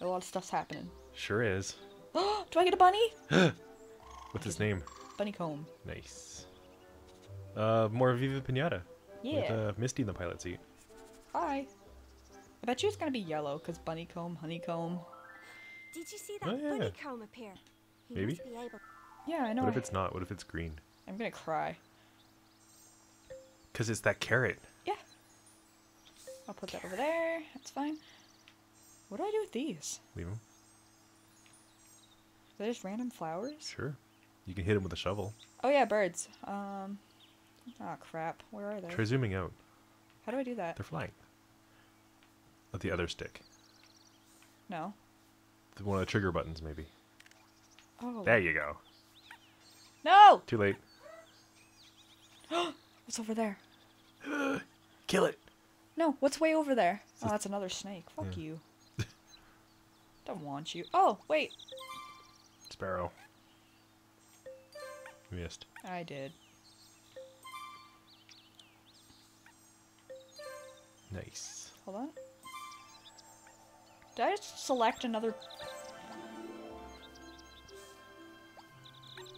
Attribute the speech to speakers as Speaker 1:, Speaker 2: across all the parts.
Speaker 1: A lot of stuff's happening.
Speaker 2: Sure is.
Speaker 1: Do I get a bunny?
Speaker 2: What's his name?
Speaker 1: Bunnycomb.
Speaker 2: Nice. Uh, more Viva Piñata.
Speaker 1: Yeah.
Speaker 2: With uh, Misty in the pilot seat.
Speaker 1: Hi. I bet you it's gonna be yellow because Bunnycomb, honeycomb.
Speaker 3: Did you see that
Speaker 2: Oh, yeah.
Speaker 3: honeycomb appear? He
Speaker 2: Maybe.
Speaker 3: must be able.
Speaker 1: Yeah, I know.
Speaker 2: What if it's not? What if it's green?
Speaker 1: I'm gonna cry.
Speaker 2: Because it's that carrot.
Speaker 1: Yeah. I'll put that over there. That's fine. What do I do with these?
Speaker 2: Leave him.
Speaker 1: Are they just random flowers?
Speaker 2: Sure. You can hit them with a shovel.
Speaker 1: Oh yeah, birds. Um. Oh crap. Where are they?
Speaker 2: Try zooming out.
Speaker 1: How do I do that?
Speaker 2: They're flying. Let the other stick.
Speaker 1: No.
Speaker 2: The- One of the trigger buttons, maybe.
Speaker 1: Oh.
Speaker 2: There you go.
Speaker 1: No!
Speaker 2: Too late.
Speaker 1: What's over there?
Speaker 2: Kill it.
Speaker 1: No, what's way over there? Oh, that's another snake. Fuck
Speaker 2: Yeah.
Speaker 1: you. Don't want you. Oh, wait.
Speaker 2: Sparrow. Missed.
Speaker 1: I did.
Speaker 2: Nice.
Speaker 1: Hold on. Did I just select another?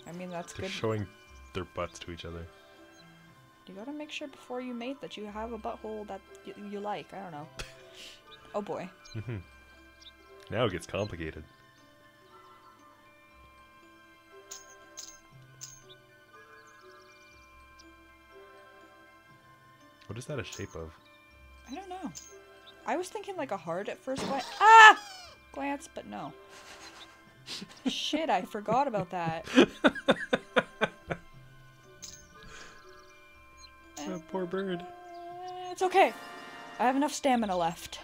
Speaker 1: I mean, that's
Speaker 2: They're
Speaker 1: good.
Speaker 2: showing their butts to each other.
Speaker 1: You gotta make sure before you mate that you have a butthole that y- you like. I don't know. oh boy. Mm-hmm.
Speaker 2: Now it gets complicated. What is that a shape of?
Speaker 1: I don't know. I was thinking like a heart at first glance. Ah! Glance, but no. Shit, I forgot about that.
Speaker 2: A poor bird.
Speaker 1: Uh, It's okay. I have enough stamina left.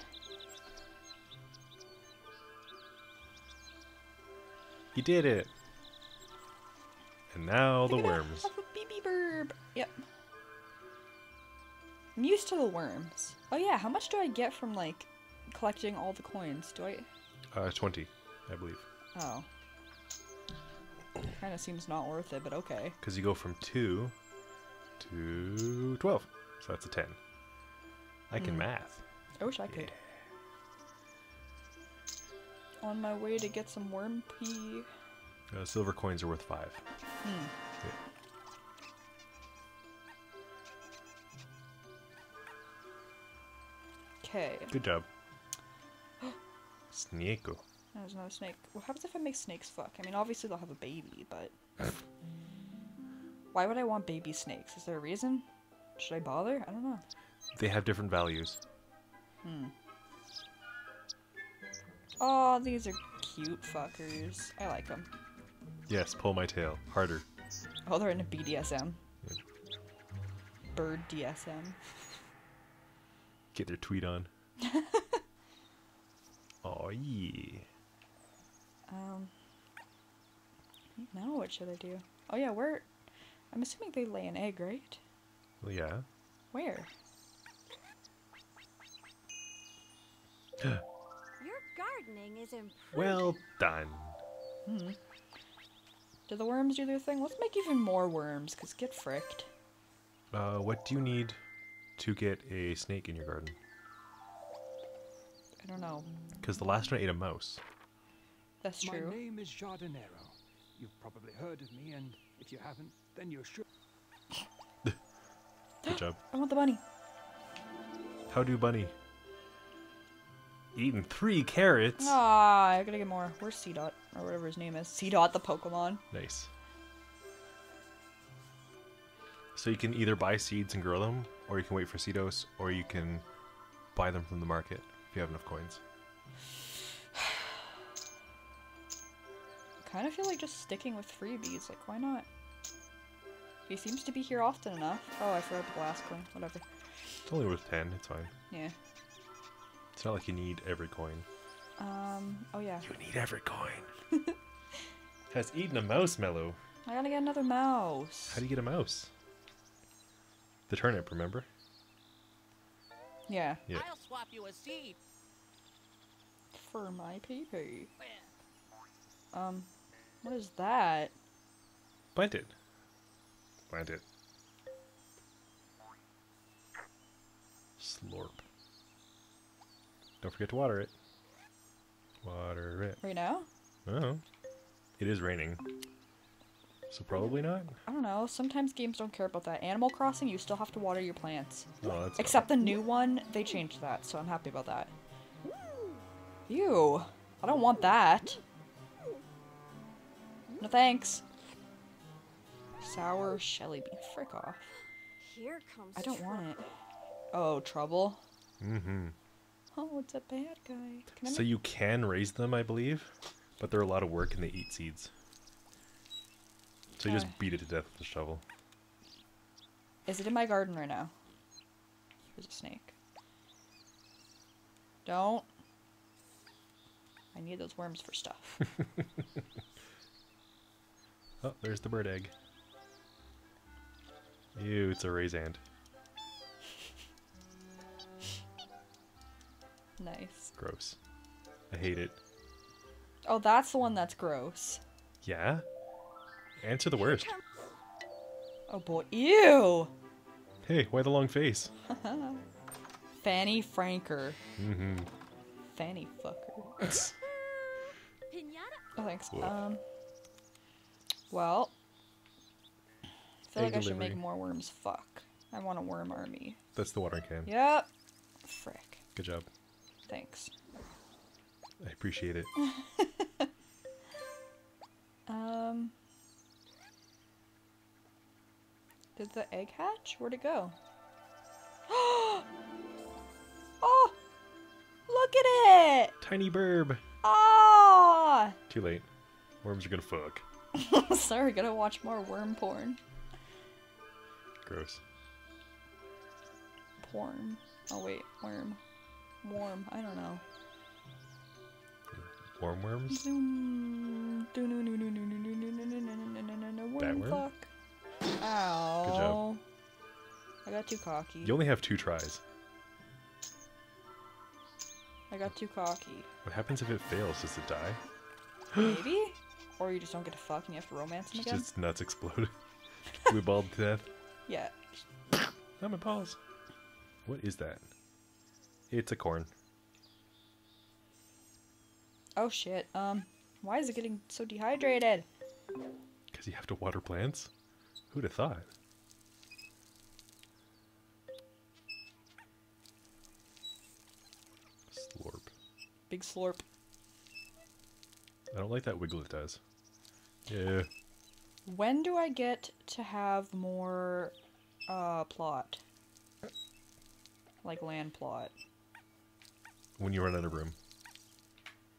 Speaker 2: You did it. And now the
Speaker 1: Look at that,
Speaker 2: worms.
Speaker 1: BB burb. Yep. I'm used to the worms. Oh yeah, how much do I get from like collecting all the coins? Do I?
Speaker 2: Uh, 20, I believe.
Speaker 1: Oh. Kind of seems not worth it, but okay.
Speaker 2: Because you go from 2 to 12. So that's a 10. I can
Speaker 1: Hmm.
Speaker 2: math.
Speaker 1: I wish I could. On my way to get some worm pee.
Speaker 2: Uh, silver coins are worth 5.
Speaker 1: Hmm.
Speaker 2: Yeah.
Speaker 1: Okay.
Speaker 2: Good job. Sneko.
Speaker 1: There's another snake. What happens if I make snakes fuck? I mean, obviously they'll have a baby, but. Why would I want baby snakes? Is there a reason? Should I bother? I don't know.
Speaker 2: They have different values.
Speaker 1: Oh, these are cute fuckers. I like them.
Speaker 2: Yes, pull my tail. Harder.
Speaker 1: Oh, they're in a BDSM.
Speaker 2: Yeah.
Speaker 1: Bird DSM.
Speaker 2: Get their tweet on. oh, yeah.
Speaker 1: Um. Now what should I do? Oh yeah, where? I'm assuming they lay an egg, right?
Speaker 2: Well, yeah.
Speaker 1: Where?
Speaker 3: Your gardening is improving.
Speaker 2: Well done. Hmm.
Speaker 1: Do the worms do their thing? Let's make even more worms, cause get fricked.
Speaker 2: Uh, what do you need to get a snake in your garden?
Speaker 1: I don't know.
Speaker 2: Because the last one ate a mouse.
Speaker 1: That's true.
Speaker 4: My name is Jardinero. You've probably heard of me, and if you haven't, then you're sure.
Speaker 2: Good job.
Speaker 1: I want the bunny.
Speaker 2: How do bunny? Eating three carrots.
Speaker 1: Ah, I gotta get more. Where's C Dot or whatever his name is? C Dot, the Pokemon.
Speaker 2: Nice. So you can either buy seeds and grow them, or you can wait for Seedos, or you can buy them from the market if you have enough coins.
Speaker 1: Kind of feel like just sticking with freebies. Like, why not? He seems to be here often enough. Oh, I forgot the glass coin. Whatever.
Speaker 2: It's only worth 10, it's fine.
Speaker 1: Yeah.
Speaker 2: It's not like you need every coin.
Speaker 1: Um. Oh yeah.
Speaker 2: You need every coin. Has eaten a Mousemallow.
Speaker 1: I gotta get another mouse.
Speaker 2: How do you get a mouse? The turnip, remember?
Speaker 1: Yeah.
Speaker 2: Yeah.
Speaker 5: I'll swap you a seed.
Speaker 1: For my PP. Um. What is that?
Speaker 2: Plant it. Plant it. Slurp. Don't forget to water it. Water it.
Speaker 1: Right now?
Speaker 2: Oh. It is raining. So probably not?
Speaker 1: I don't know. Sometimes games don't care about that. Animal Crossing, you still have to water your plants.
Speaker 2: Oh, that's
Speaker 1: Except the new one, they changed that, so I'm happy about that. Ew. I don't want that. No thanks. Sour Shellybean. Frick off.
Speaker 3: Here comes
Speaker 1: I don't want it. Oh, trouble?
Speaker 2: Mm-hmm.
Speaker 1: Oh, it's a bad guy.
Speaker 2: So you can raise them, I believe, but they're a lot of work and they eat seeds. So you just beat it to death with a shovel.
Speaker 1: Is it in my garden right now? There's a snake. Don't. I need those worms for stuff.
Speaker 2: Oh, there's the bird egg. Ew, it's a raisin.
Speaker 1: Nice.
Speaker 2: Gross. I hate it.
Speaker 1: Oh, that's the one that's gross.
Speaker 2: Yeah? Answer the worst.
Speaker 1: Oh boy. Ew!
Speaker 2: Hey, why the long face?
Speaker 1: Fanny Franker.
Speaker 2: mm-hmm.
Speaker 1: Fanny fucker.
Speaker 3: Pinata.
Speaker 1: Oh, thanks.
Speaker 2: Whoa.
Speaker 1: Um. Well. I feel
Speaker 2: Egg
Speaker 1: like I should make more worms. Fuck. I want a worm army.
Speaker 2: That's the watering can.
Speaker 1: Yep. Frick.
Speaker 2: Good job.
Speaker 1: Thanks.
Speaker 2: I appreciate it.
Speaker 1: Um. Did the egg hatch? Where'd it go? oh! Look at it!
Speaker 2: Tiny burb.
Speaker 1: Ah!
Speaker 2: Too late. Worms are gonna fuck.
Speaker 1: Sorry, gotta watch more worm porn.
Speaker 2: Gross.
Speaker 1: Porn. Oh wait, worm. Warm. I don't know.
Speaker 2: Worm worms?
Speaker 1: Worm
Speaker 2: Batworm?
Speaker 1: Ow.
Speaker 2: Good job.
Speaker 1: I got too cocky.
Speaker 2: You only have two tries.
Speaker 1: I got too cocky.
Speaker 2: What happens if it fails? Does it die?
Speaker 1: Maybe? Or you just don't get to fuck and you have to romance him
Speaker 2: Just
Speaker 1: again?
Speaker 2: its nuts explode. we balled to death.
Speaker 1: Yeah.
Speaker 2: Not my balls. What is that? It's a corn.
Speaker 1: Oh shit. Um, why is it getting so dehydrated?
Speaker 2: Because you have to water plants? Who'd have thought? Slurp.
Speaker 1: Big slorp.
Speaker 2: I don't like that wiggle it does. Yeah.
Speaker 1: When do I get to have more uh plot? Like land plot.
Speaker 2: When you run out of room.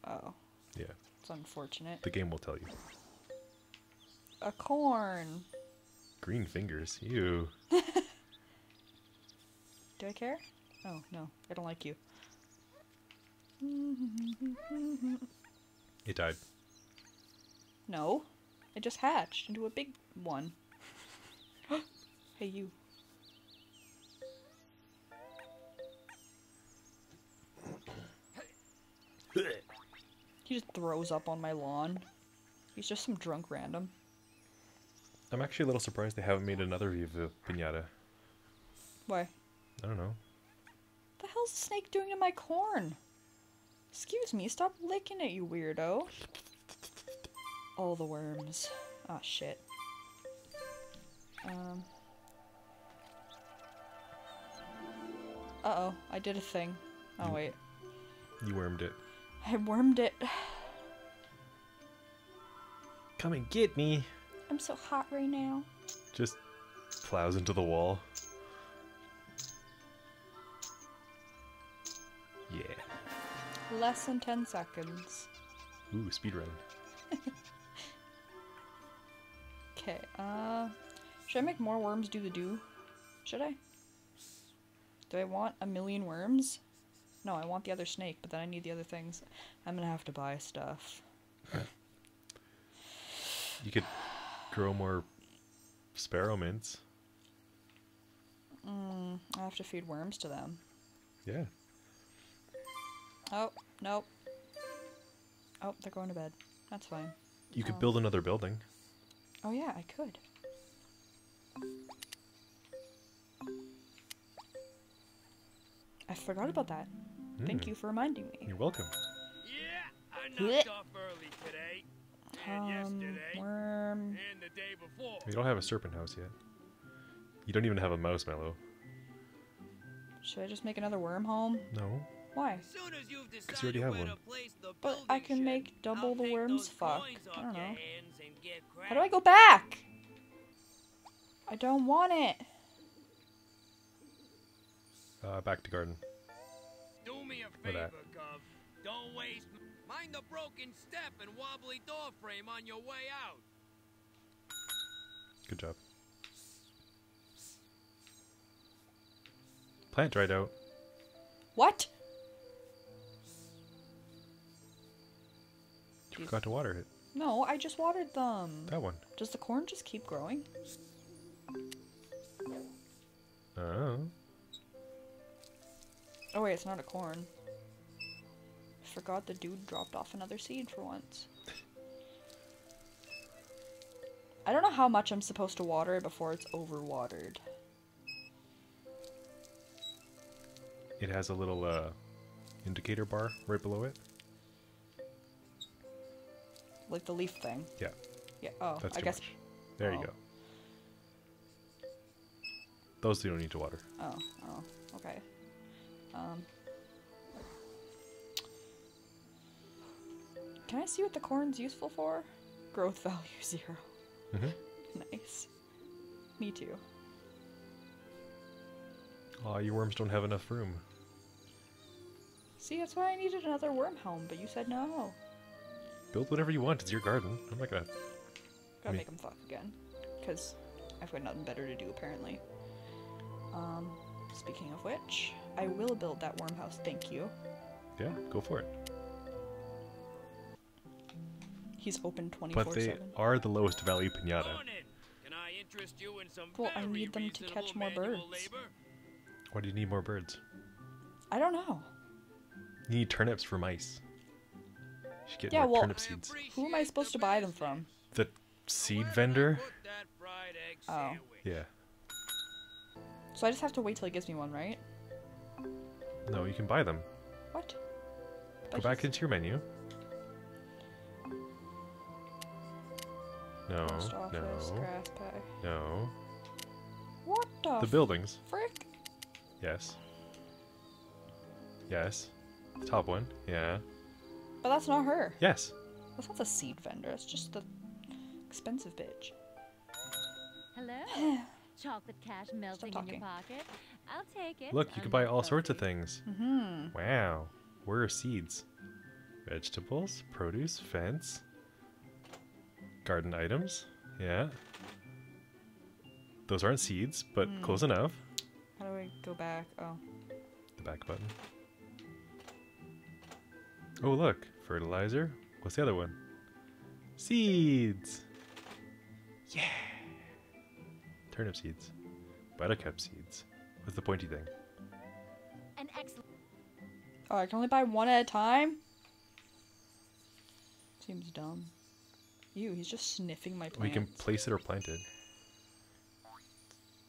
Speaker 1: Oh,
Speaker 2: Yeah.
Speaker 1: it's unfortunate.
Speaker 2: The game will tell you.
Speaker 1: A corn.
Speaker 2: Green fingers. Ew.
Speaker 1: Do I care? Oh, no. I don't like you.
Speaker 2: It died.
Speaker 1: No. It just hatched into a big one. hey, you. He just throws up on my lawn. He's just some drunk random.
Speaker 2: I'm actually a little surprised they haven't made another Viva Piñata.
Speaker 1: Why?
Speaker 2: I don't know.
Speaker 1: What The hell's the snake doing to my corn? Excuse me, stop licking it, you weirdo. All the worms. Ah, shit. Um. Uh oh, I did a thing. Oh,
Speaker 2: You-
Speaker 1: wait.
Speaker 2: You wormed it.
Speaker 1: I wormed it.
Speaker 2: Come and get me.
Speaker 1: I'm so hot right now.
Speaker 2: Just plows into the wall. Yeah.
Speaker 1: Less than 10 seconds.
Speaker 2: Ooh, speed speedrun.
Speaker 1: Okay, uh. Should I make more worms do the do? Should I? Do I want a million worms? No, I want the other snake, but then I need the other things. I'm gonna have to buy stuff.
Speaker 2: You could grow more Sparrowmints.
Speaker 1: Mm, I have to feed worms to them.
Speaker 2: Yeah.
Speaker 1: Oh, nope. Oh, they're going to bed. That's fine.
Speaker 2: You could
Speaker 1: Oh.
Speaker 2: build another building.
Speaker 1: Oh, yeah, I could. I forgot about that. Thank
Speaker 2: Mm,
Speaker 1: you for reminding me.
Speaker 2: You're welcome.
Speaker 4: Yeah,
Speaker 1: Blech.
Speaker 5: knocked off early today, and
Speaker 1: Um,
Speaker 5: yesterday,
Speaker 1: worm.
Speaker 5: and the day before.
Speaker 2: We don't have a serpent house yet. You don't even have a Mousemallow.
Speaker 1: Should I just make another worm home?
Speaker 2: No.
Speaker 1: Why?
Speaker 5: As soon as you've
Speaker 2: you
Speaker 5: decided
Speaker 2: already have one.
Speaker 5: to place the
Speaker 1: But I can make double
Speaker 5: I'll
Speaker 1: the worms fuck. I don't know.
Speaker 5: hands and get
Speaker 1: How do I go back? I don't want it.
Speaker 2: Uh, back to garden.
Speaker 5: Do me a
Speaker 2: For that.
Speaker 5: favor, Gov. Don't waste. Mind the broken step and wobbly door frame on your way out.
Speaker 2: Good job. Plant dried out.
Speaker 1: What?
Speaker 2: You forgot to water it.
Speaker 1: No, I just watered them.
Speaker 2: That one.
Speaker 1: Does the corn just keep growing?
Speaker 2: Oh.
Speaker 1: Oh wait, it's not a corn. Forgot the dude dropped off another seed for once. I don't know how much I'm supposed to water it before it's overwatered.
Speaker 2: It has a little uh, indicator bar right below it.
Speaker 1: Like the leaf thing.
Speaker 2: Yeah,
Speaker 1: Yeah. Oh,
Speaker 2: that's
Speaker 1: I guess.
Speaker 2: much. There you
Speaker 1: oh.
Speaker 2: go. Those you don't need to water.
Speaker 1: Oh, oh, okay. Um. Can I see what the corn's useful for? Growth value zero.
Speaker 2: Mhm.
Speaker 1: nice. Me too.
Speaker 2: Aw, your worms don't have enough room.
Speaker 1: See, that's why I needed another worm home, but you said no.
Speaker 2: Build whatever you want. It's your garden. I'm not gonna.
Speaker 1: Gotta make them fuck again. Because I've got nothing better to do, apparently. Um, speaking of which, I will build that worm house, thank you.
Speaker 2: Yeah, go for it.
Speaker 1: He's open 24/7.
Speaker 2: But they are the lowest value pinata.
Speaker 5: Can I interest you in some
Speaker 1: Well, I need them to catch more birds.
Speaker 5: labor?
Speaker 2: Why do you need more birds?
Speaker 1: I don't know.
Speaker 2: You need turnips for mice. You should get
Speaker 1: Yeah,
Speaker 2: more
Speaker 1: well-
Speaker 2: turnip
Speaker 5: I
Speaker 2: seeds.
Speaker 1: Who am I supposed to buy them from?
Speaker 2: The seed
Speaker 5: Where did I
Speaker 2: vendor?
Speaker 5: put that fried egg
Speaker 1: Oh.
Speaker 2: Yeah.
Speaker 1: So I just have to wait till he gives me one, right?
Speaker 2: No, you can buy them.
Speaker 1: What?
Speaker 2: Go
Speaker 1: But
Speaker 2: back into your menu. No,
Speaker 1: office,
Speaker 2: no, no.
Speaker 1: What the,
Speaker 2: The buildings.
Speaker 1: frick?
Speaker 2: Yes. Yes. The top one. Yeah.
Speaker 1: But that's not her.
Speaker 2: Yes.
Speaker 1: That's not the seed vendor. It's just the expensive bitch.
Speaker 6: Hello. Chocolate cash melting in your pocket. I'll take it.
Speaker 2: Look, you can buy all sorts of things.
Speaker 1: Mm-hmm.
Speaker 2: Wow. Where are seeds? Vegetables, produce, fence, garden items. Yeah. Those aren't seeds, but
Speaker 1: Hmm.
Speaker 2: close enough.
Speaker 1: How do I go back? Oh.
Speaker 2: The back button. Oh, look. Fertilizer. What's the other one? Seeds. Yeah. Turnip seeds. Buttercup seeds. What's the pointy thing?
Speaker 6: An excellent.
Speaker 1: Oh, I can only buy one at a time? Seems dumb. Ew, he's just sniffing my plants.
Speaker 2: We can place it or plant it.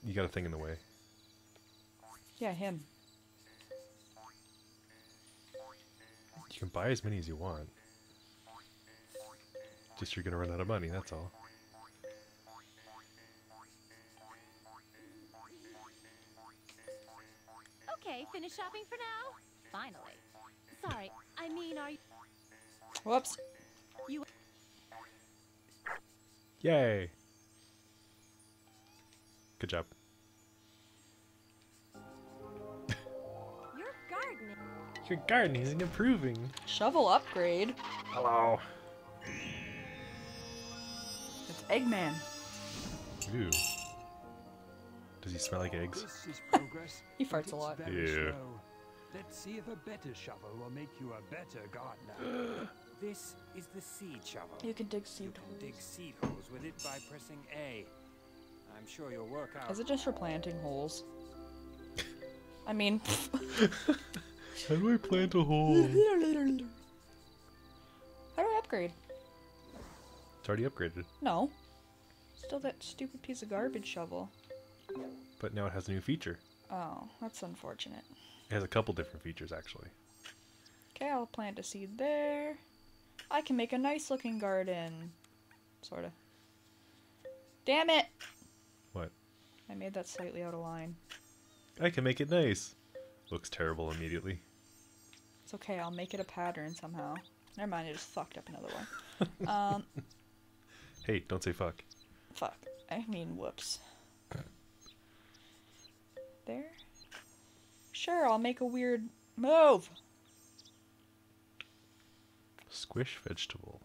Speaker 2: You got a thing in the way.
Speaker 1: Yeah, him.
Speaker 2: You can buy as many as you want. Just you're gonna run out of money, that's all.
Speaker 6: Okay, finish shopping for now? Finally. Sorry, I mean, are you.
Speaker 1: Whoops. You...
Speaker 2: Yay! Good job.
Speaker 3: Your gardening.
Speaker 2: Your garden is improving.
Speaker 1: Shovel upgrade.
Speaker 2: Hello.
Speaker 1: It's Eggman.
Speaker 2: Ooh. Does he smell like eggs?
Speaker 4: This is progress.
Speaker 1: He farts a lot.
Speaker 4: Very
Speaker 2: Yeah.
Speaker 4: slow. Let's see if a better shovel will make you a better gardener.
Speaker 7: This is the seed shovel.
Speaker 1: You can dig
Speaker 7: You
Speaker 1: seed
Speaker 7: can
Speaker 1: holes.
Speaker 7: dig seed holes with it by pressing A. I'm sure you'll work out.
Speaker 1: Is it just for planting holes? I mean,
Speaker 2: How do I plant a hole?
Speaker 1: how do I upgrade?
Speaker 2: It's already upgraded,
Speaker 1: No. Still that stupid piece of garbage shovel.
Speaker 2: But now it has a new feature.
Speaker 1: Oh, that's unfortunate.
Speaker 2: It has a couple different features actually.
Speaker 1: Okay, I'll plant a seed there. I can make a nice looking garden. Sorta. Damn it!
Speaker 2: What?
Speaker 1: I made that slightly out of line.
Speaker 2: I can make it nice. Looks terrible immediately.
Speaker 1: It's okay, I'll make it a pattern somehow. Never mind, I just fucked up another one. um,
Speaker 2: Hey, don't say fuck.
Speaker 1: fuck. I mean, whoops. There? Sure, I'll make a weird move.
Speaker 2: Squish vegetable.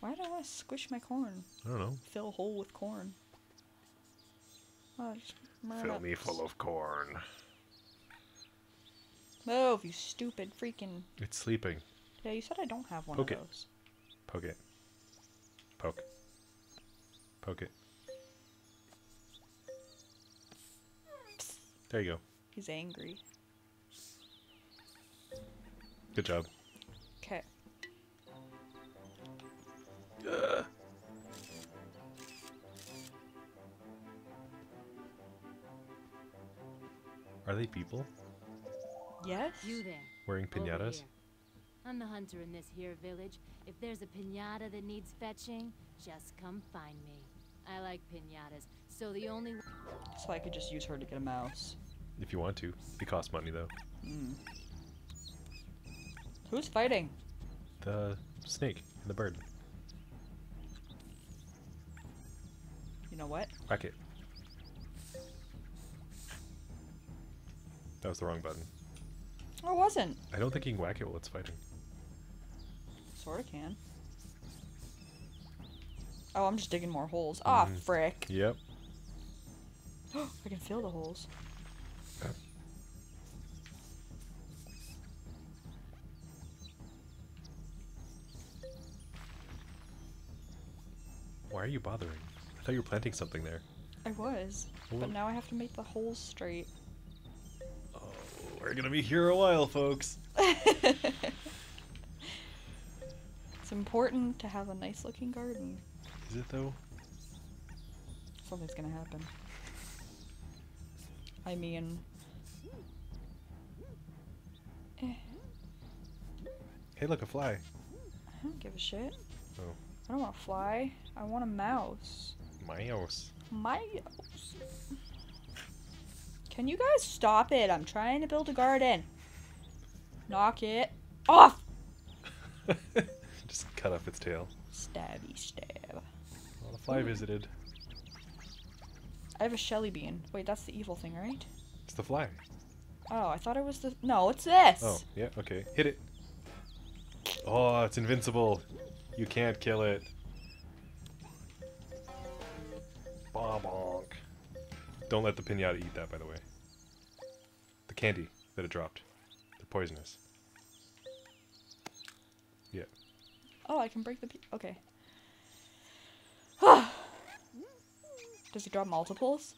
Speaker 1: Why do I want to squish my corn?
Speaker 2: I don't know.
Speaker 1: Fill a hole with corn. Oh, just
Speaker 2: Fill me full of corn.
Speaker 1: Move, you stupid freaking.
Speaker 2: It's sleeping.
Speaker 1: Yeah, you said I don't have one
Speaker 2: Poke
Speaker 1: of
Speaker 2: it.
Speaker 1: those.
Speaker 2: Poke it. Poke. Poke it. There you go.
Speaker 1: He's angry.
Speaker 2: Good job.
Speaker 1: Okay.
Speaker 2: Are they people
Speaker 1: Yes?
Speaker 6: You there.
Speaker 2: wearing pinatas?
Speaker 6: I'm the hunter in this here village. If there's a pinata that needs fetching, just come find me. I like pinatas, so the only
Speaker 1: So I could just use her to get a mouse.
Speaker 2: If you want to. It costs money though.
Speaker 1: Who's fighting?
Speaker 2: The snake and the bird.
Speaker 1: You know what?
Speaker 2: Whack it. That was the wrong button.
Speaker 1: I wasn't.
Speaker 2: I don't think you can whack it while it's fighting.
Speaker 1: Sorta can. Oh, I'm just digging more holes. Ah,
Speaker 2: Mhm.
Speaker 1: frick.
Speaker 2: Yep.
Speaker 1: I can feel the holes.
Speaker 2: Why are you bothering? I thought you were planting something there.
Speaker 1: I was. But now I have to make the holes straight.
Speaker 2: Oh, we're gonna be here a while, folks.
Speaker 1: It's important to have a nice looking garden.
Speaker 2: Is it though?
Speaker 1: Something's gonna happen. I mean, eh,
Speaker 2: Hey, look, a fly.
Speaker 1: I don't give a shit.
Speaker 2: Oh,
Speaker 1: I don't want to fly. I want a mouse.
Speaker 2: mouse.
Speaker 1: Mouse. Can you guys stop it? I'm trying to build a garden. Knock it off.
Speaker 2: Just cut off its tail.
Speaker 1: Stabby stab.
Speaker 2: Well, the fly visited.
Speaker 1: I have a Shellybean. Wait, that's the evil thing, right?
Speaker 2: It's the fly.
Speaker 1: Oh, I thought it was the. No, it's this.
Speaker 2: Oh, yeah, okay. Hit it. Oh, it's invincible. You can't kill it. Bonk. Don't let the pinata eat that, by the way. The candy that it dropped. They're poisonous. Yeah.
Speaker 1: Oh, I can break the. Okay. Does he drop multiples?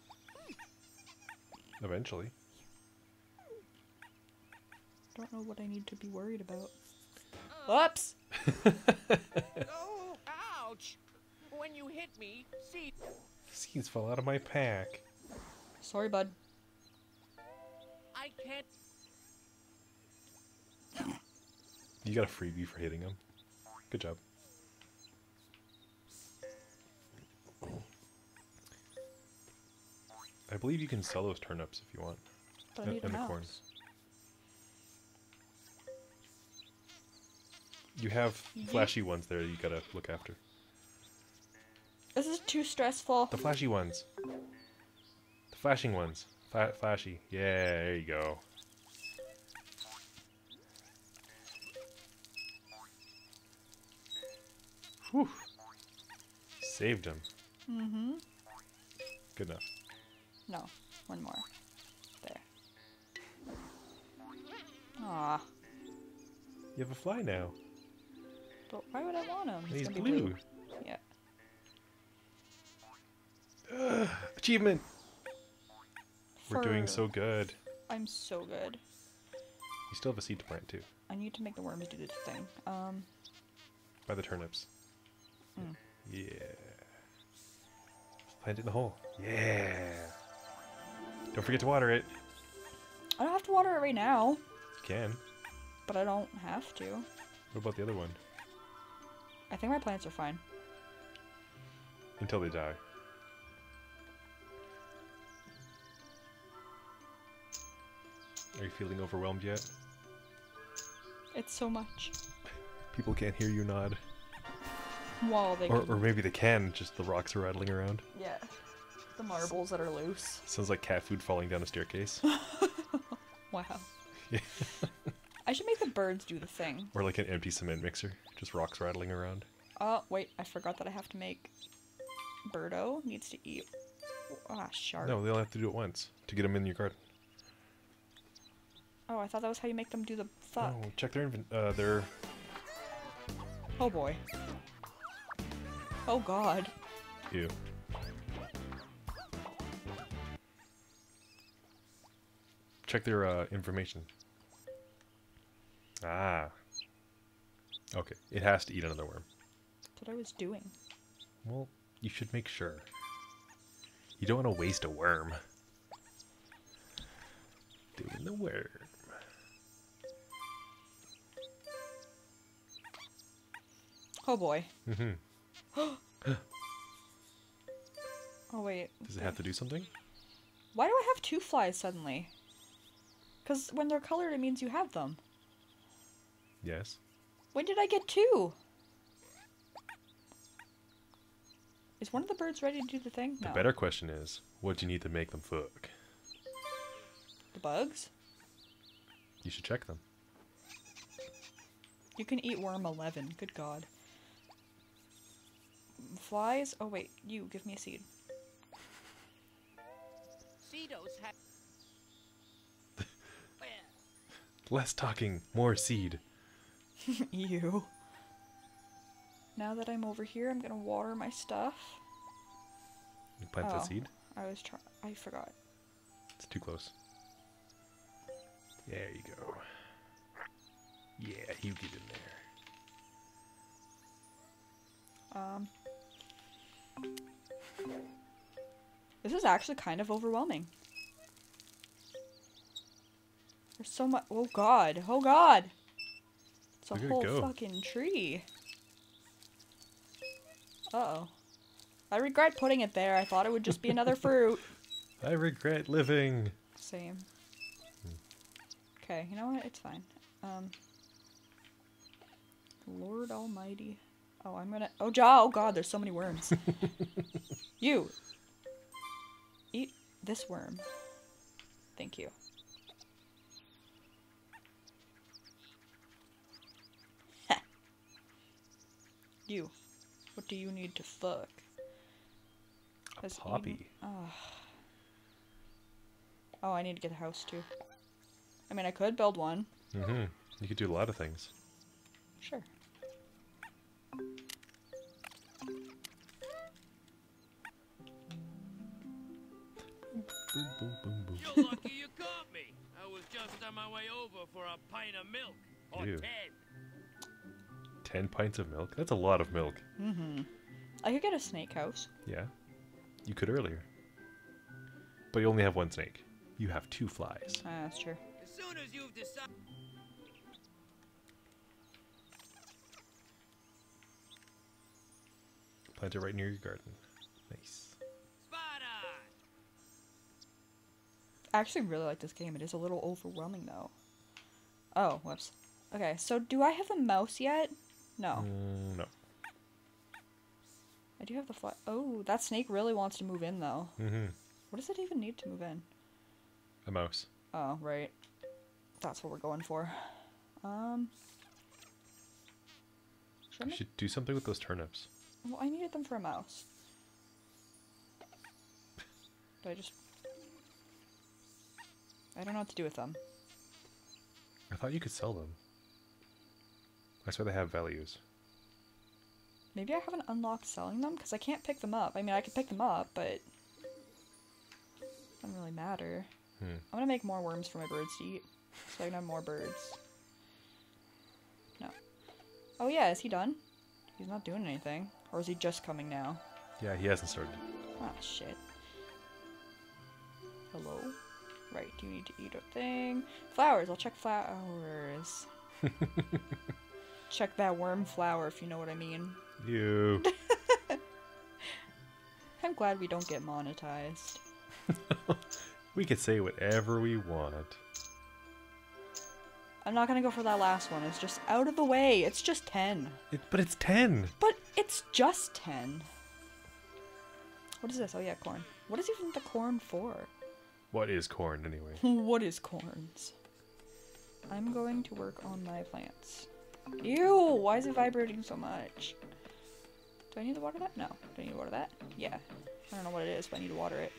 Speaker 2: Eventually.
Speaker 1: Don't know what I need to be worried about. Whoops.
Speaker 5: Oh, ouch! When you hit me, see,
Speaker 2: Seeds fell out of my pack.
Speaker 1: Sorry, bud.
Speaker 5: I can't.
Speaker 2: You got a freebie for hitting him. Good job. I believe you can sell those turnips if you want.
Speaker 1: But I
Speaker 2: And-
Speaker 1: need a
Speaker 2: and the
Speaker 1: mouse.
Speaker 2: corn. You have flashy ones there you gotta look after.
Speaker 1: This is too stressful.
Speaker 2: The flashy ones. The flashing ones. Fla- flashy. Yeah, there you go. Whew. Saved him.
Speaker 1: Mm-hmm.
Speaker 2: Good enough.
Speaker 1: No, one more. There. Aw,
Speaker 2: You have a fly now.
Speaker 1: But why would I want him?
Speaker 2: He's
Speaker 1: gonna be
Speaker 2: blue.
Speaker 1: Yeah.
Speaker 2: Achievement! We're doing so good.
Speaker 1: I'm so good.
Speaker 2: You still have a seed to plant too.
Speaker 1: I need to make the worms do this thing. Um,
Speaker 2: By the turnips.
Speaker 1: Mm.
Speaker 2: Yeah. Plant it in the hole. Yeah. Don't forget to water it.
Speaker 1: I don't have to water it right now,
Speaker 2: You can.
Speaker 1: but I don't have to.
Speaker 2: What about the other one?
Speaker 1: I think my plants are fine.
Speaker 2: Until they die. Are you feeling overwhelmed yet?
Speaker 1: It's so much.
Speaker 2: People can't hear you nod.
Speaker 1: Well, they
Speaker 2: Or, or maybe they can, just the rocks are rattling around.
Speaker 1: yeah, the marbles that are loose.
Speaker 2: Sounds like cat food falling down a staircase.
Speaker 1: Wow.
Speaker 2: Yeah.
Speaker 1: I should make the birds do the thing.
Speaker 2: or like an empty cement mixer, just rocks rattling around.
Speaker 1: Oh, wait, I forgot that I have to make. Birdo needs to eat. Ah, sharp.
Speaker 2: No, they only have to do it once to get them in your garden.
Speaker 1: Oh, I thought that was how you make them do the fuck.
Speaker 2: Oh, check their invent. Uh, their
Speaker 1: Oh boy. Oh god.
Speaker 2: ew. Check their uh, information. Ah. Okay, it has to eat another worm.
Speaker 1: That's what I was doing.
Speaker 2: Well, you should make sure. You don't want to waste a worm. Doing the worm.
Speaker 1: Oh boy.
Speaker 2: hmm
Speaker 1: Oh wait.
Speaker 2: Does it have to do something?
Speaker 1: Why do I have two flies suddenly? Because when they're colored, it means you have them.
Speaker 2: Yes.
Speaker 1: When did I get two? Is one of the birds ready to do the thing?
Speaker 2: The better question is, what do you need to make them fuck?
Speaker 1: The bugs?
Speaker 2: You should check them.
Speaker 1: You can eat worm 11. Good god. Flies? Oh wait, you, give me a seed.
Speaker 2: Less talking, more seed.
Speaker 1: you. Now that I'm over here, I'm gonna water my stuff.
Speaker 2: You plant
Speaker 1: Oh.
Speaker 2: that seed.
Speaker 1: I was trying. I forgot.
Speaker 2: It's too close. There you go. Yeah, you get in there.
Speaker 1: Um. This is actually kind of overwhelming. There's so much. Oh god. Oh god. It's a
Speaker 2: Look at it
Speaker 1: whole
Speaker 2: go.
Speaker 1: fucking tree. Uh oh. I regret putting it there. I thought it would just be another fruit.
Speaker 2: I regret living.
Speaker 1: Same. Okay, you know what? It's fine. Um. Lord Almighty. Oh, I'm gonna. Oh, ja! Oh God, there's so many worms. you. Eat this worm. Thank you. You. What do you need to fuck?
Speaker 2: A
Speaker 1: Has
Speaker 2: poppy.
Speaker 1: Oh. Oh, I need to get a house too. I mean, I could build one.
Speaker 2: Mm-hmm. You could do a lot of things.
Speaker 1: Sure.
Speaker 2: Boom, boom, boom, boom.
Speaker 5: You're lucky you caught me. I was just on my way over for a pint of milk. Or
Speaker 2: Ew.
Speaker 5: ten.
Speaker 2: Ten pints of milk? That's a lot of milk.
Speaker 1: Mm-hmm. I could get a snake house.
Speaker 2: Yeah. You could earlier. But you only have one snake. You have two flies.
Speaker 1: Ah, that's true.
Speaker 5: As soon as you've decided.
Speaker 2: Plant it right near your garden. Nice.
Speaker 5: Spot on!
Speaker 1: I actually really like this game. It is a little overwhelming though. Oh, whoops. Okay, so do I have a mouse yet? No.
Speaker 2: Mm, no.
Speaker 1: I do have the fly. Oh, that snake really wants to move in though.
Speaker 2: Mm-hmm.
Speaker 1: What does it even need to move in?
Speaker 2: A mouse.
Speaker 1: Oh, right. That's what we're going for. Um. Should I
Speaker 2: should do something with those turnips.
Speaker 1: Well, I needed them for a mouse. Do I just. I don't know what to do with them.
Speaker 2: I thought you could sell them. I swear they have values.
Speaker 1: Maybe I haven't unlocked selling them because I can't pick them up. I mean, I could pick them up, but it doesn't really matter.
Speaker 2: Hmm.
Speaker 1: I'm gonna make more worms for my birds to eat, so I can have more birds. No. Oh yeah, is he done? He's not doing anything, or is he just coming now?
Speaker 2: Yeah, he hasn't started.
Speaker 1: Ah, shit. Hello? Right, do you need to eat a thing. Flowers, I'll check flowers. Check that worm flower if you know what I mean.
Speaker 2: You.
Speaker 1: I'm glad we don't get monetized.
Speaker 2: we could say whatever we want.
Speaker 1: I'm not gonna go for that last one. It's just out of the way. It's just 10.
Speaker 2: It, but it's 10.
Speaker 1: But it's just 10. What is this? Oh yeah, corn. What is even the corn for?
Speaker 2: What is corn anyway?
Speaker 1: what is corns? I'm going to work on my plants. Ew, why is it vibrating so much? Do I need to water that? No. Do I need to water that? Yeah. I don't know what it is, but I need to water it.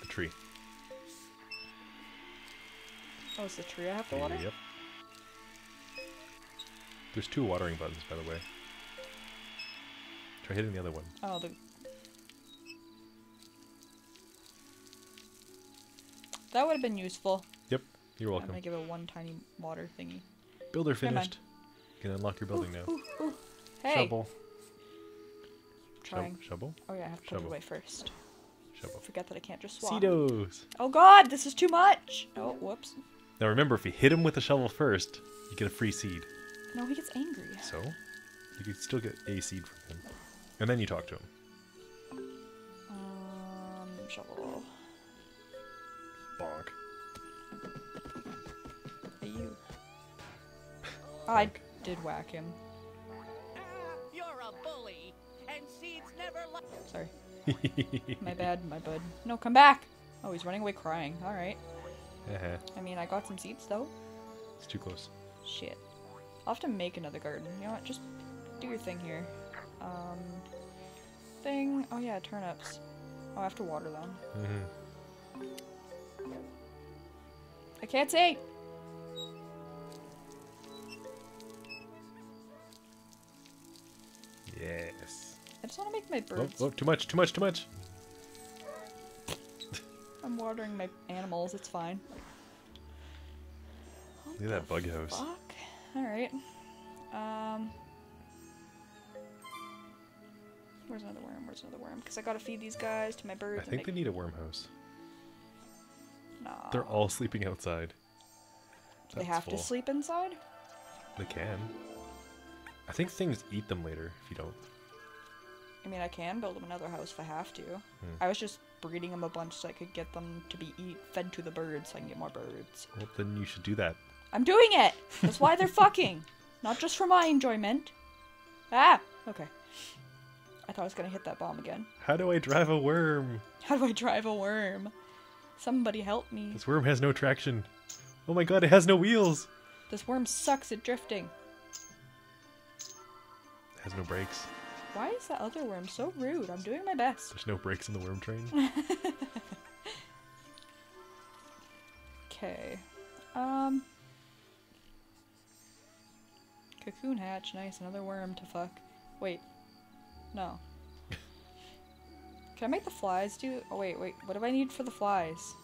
Speaker 2: The tree.
Speaker 1: Oh, it's the tree I have to water?
Speaker 2: Yep. There's two watering buttons, by the way. Try hitting the other one.
Speaker 1: Oh, the... That would have been useful.
Speaker 2: Yep. You're welcome.
Speaker 1: I'm gonna give it one tiny water thingy.
Speaker 2: Builder finished. You can unlock your building now.
Speaker 1: Ooh, ooh. Hey!
Speaker 2: Shovel. Shovel.
Speaker 1: Trying.
Speaker 2: Shovel.
Speaker 1: Oh yeah, I have to put it
Speaker 2: Shovel.
Speaker 1: away first.
Speaker 2: Shovel.
Speaker 1: Forget that I can't just swap.
Speaker 2: Seedos.
Speaker 1: Oh god, this is too much! Oh, whoops.
Speaker 2: Now remember, if you hit him with a shovel first, you get a free seed.
Speaker 1: No, he gets angry.
Speaker 2: So, you can still get a seed from him. And then you talk to him.
Speaker 1: I did whack him.
Speaker 5: Ah, you're a bully, and seeds never.
Speaker 1: Sorry. My bad, my bud. No, come back! Oh, he's running away crying. Alright.
Speaker 2: uh-huh.
Speaker 1: I mean, I got some seeds though.
Speaker 2: It's too close.
Speaker 1: Shit. I'll have to make another garden. You know what? Just do your thing here. Um, thing. Oh yeah, turnips. Oh, I have to water them.
Speaker 2: hmm
Speaker 1: I can't see!
Speaker 2: Yes.
Speaker 1: I just want to make my
Speaker 2: Oh,
Speaker 1: birds.
Speaker 2: oh, too much, too much, too much.
Speaker 1: I'm watering my animals. It's fine.
Speaker 2: Look at that bug house.
Speaker 1: Fuck. Alright. Um. Where's another worm? Where's another worm? Because I gotta feed these guys to my
Speaker 2: I
Speaker 1: birds. and
Speaker 2: think they need a worm house.
Speaker 1: Nah.
Speaker 2: They're all sleeping outside.
Speaker 1: they have
Speaker 2: full.
Speaker 1: to sleep inside?
Speaker 2: They can. I think things eat them later if you don't.
Speaker 1: I mean, I can build them another house if I have to.
Speaker 2: Hmm.
Speaker 1: I was just breeding them a bunch so I could get them to be eat fed to the birds so I can get more birds.
Speaker 2: Well, then you should do that.
Speaker 1: I'm doing it! That's why they're fucking! Not just for my enjoyment. Ah! Okay. I thought I was gonna hit that bomb again.
Speaker 2: How do I drive a worm?
Speaker 1: How do I drive a worm? Somebody help me.
Speaker 2: This worm has no traction. Oh my god, it has no wheels.
Speaker 1: This worm sucks at drifting.
Speaker 2: Has no brakes.
Speaker 1: Why is that other worm so rude? I'm doing my best.
Speaker 2: There's no brakes in the worm train.
Speaker 1: Okay. Um. Cocoon hatch. Nice. Another worm to fuck. Wait. No. Can I make the flies do? Oh wait, wait. What do I need for the flies?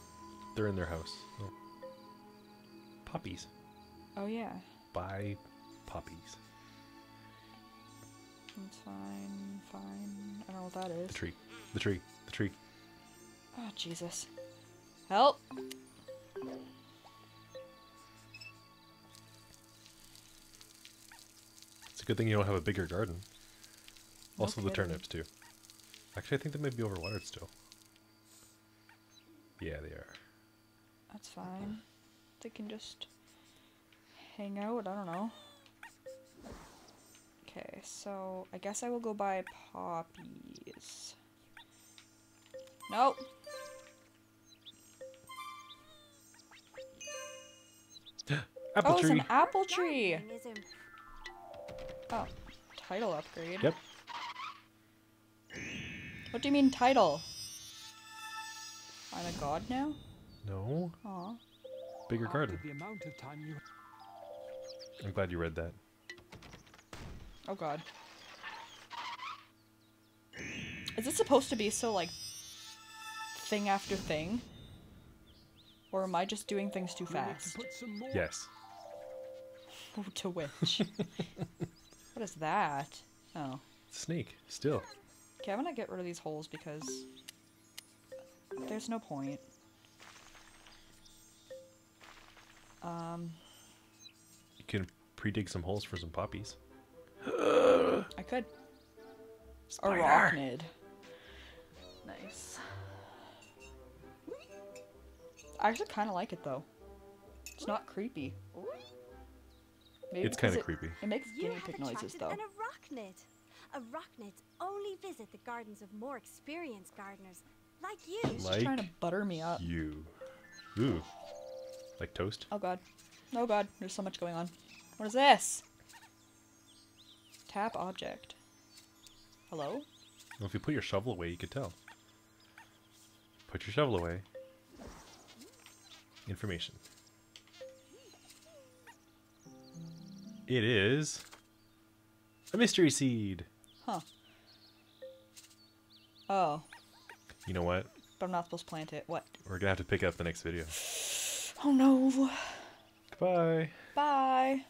Speaker 2: They're in their house. Oh. Puppies.
Speaker 1: Oh yeah.
Speaker 2: Buy puppies.
Speaker 1: That's fine. Fine. I don't know what that is.
Speaker 2: The tree. The tree. The tree.
Speaker 1: Oh Jesus. Help!
Speaker 2: It's a good thing you don't have a bigger garden.
Speaker 1: No
Speaker 2: Also the turnips too. Actually, I think they might be overwatered still. Yeah, they are.
Speaker 1: That's fine. They can just hang out. I don't know. Okay, so I guess I will go buy poppies. Nope.
Speaker 2: Apple
Speaker 1: oh, it's
Speaker 2: tree.
Speaker 1: an apple tree.
Speaker 3: Gardening is im-
Speaker 1: Oh, title upgrade.
Speaker 2: Yep.
Speaker 1: What do you mean title? I'm a god now?
Speaker 2: No,
Speaker 1: Aw.
Speaker 2: bigger
Speaker 4: After
Speaker 2: garden.
Speaker 4: The amount of time you
Speaker 2: I'm glad you read that.
Speaker 1: Oh god. Is it supposed to be so like thing after thing? Or am I just doing things too
Speaker 4: you need to
Speaker 1: fast?
Speaker 4: put some more.
Speaker 2: Yes.
Speaker 1: to which? what is that? Oh.
Speaker 2: Snake. Still.
Speaker 1: Okay, I'm gonna get rid of these holes because there's no point. Um,
Speaker 2: You can pre-dig some holes for some poppies.
Speaker 1: I could. Arachnid. Nice. I actually kind of like it though. It's not creepy. Maybe
Speaker 2: It's kinda
Speaker 1: it-
Speaker 2: creepy.
Speaker 1: It makes
Speaker 3: You
Speaker 1: guinea
Speaker 3: have
Speaker 1: pig noises
Speaker 3: attracted
Speaker 1: though.
Speaker 3: an arachnid. Arachnids only visit the gardens of more experienced gardeners, like you.
Speaker 1: He's just trying to butter me up.
Speaker 2: You. Ooh. Like toast?
Speaker 1: Oh god. Oh god, there's so much going on. What is this? Tap object. Hello?
Speaker 2: Well, if you put your shovel away, you could tell. Put your shovel away. Information. It is a mystery seed.
Speaker 1: Huh. Oh,
Speaker 2: You know what?
Speaker 1: but I'm not supposed to plant it. What?
Speaker 2: We're gonna have to pick up the next video.
Speaker 1: Oh no.
Speaker 2: Goodbye.
Speaker 1: Bye.